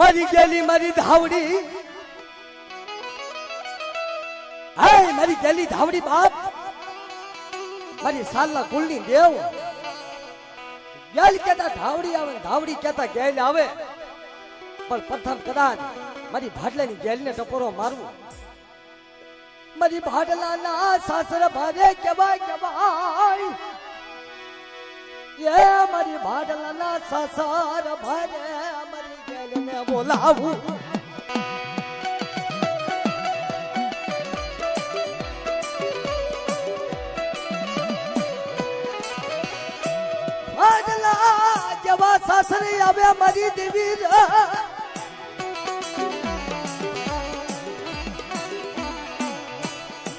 મરી ગયેલી મારી ધાવડી હાય મારી ગયેલી ધાવડી બાપ મારી સાલના કુલની દેવ ગેલ કેતા ધાવડી આવે ને ધાવડી કેતા ગેલ આવે પણ પ્રથમ કદાચ મારી ભાડલાની ગેલને ટપોરો મારવું મારી ભાડલાના સાસર ભારે કેવાય કેવાય એ મારી ભાડલાના સાસર ભારે મારી ગેલને બોલાવું જેવા સાસરે આવે મારી દેવી રે.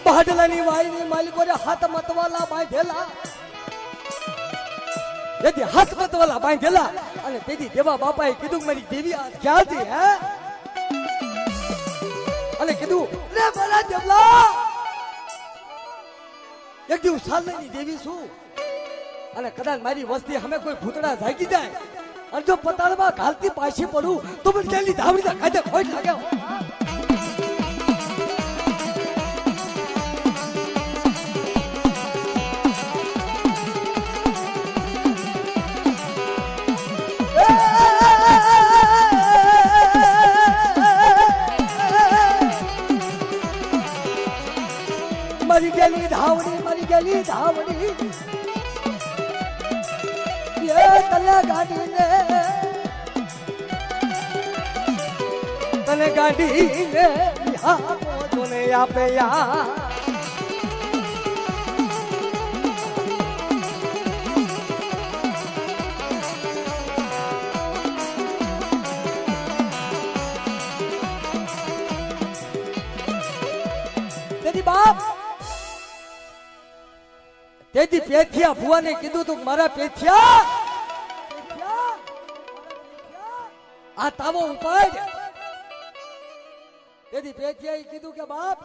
ભાડલાની વાયની માલિકો હાથ મતવાલા બાંધેલા. હાથ મતવાલા બાંધેલા. અને તેથી દેવા બાપાએ કીધું મારી દેવી ક્યાંથી હે? અને કીધું લે મારા દેવલા! એક દિવસ સાલની દેવી છું. અને કદાચ મારી વસ્તી અમે કોઈ ભૂતડા જાગી જાય. અને જો પતાળમાં ઘાલતી પાછી પડું, તો મને તેની ધાવડી ખાતે ખોટ લાગે. मरी गली धावणी मरी गली धावणी ये तले गाड़ी ने तले गाड़ी ने यहाँ तूने यहाँ पे या बाप તેથી પેથિયા ભુવાને કીધું તું, મારા પેથિયા, આ તાવો ઉપાડ. તેથી પેથિયાએ કીધું કે, બાપ,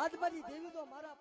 આજ મારી દેવી તો મારા